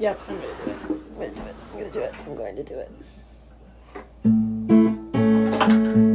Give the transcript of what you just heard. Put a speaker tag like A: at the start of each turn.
A: Yep, I'm gonna do it. I'm gonna do it. I'm gonna do it. I'm going to do it.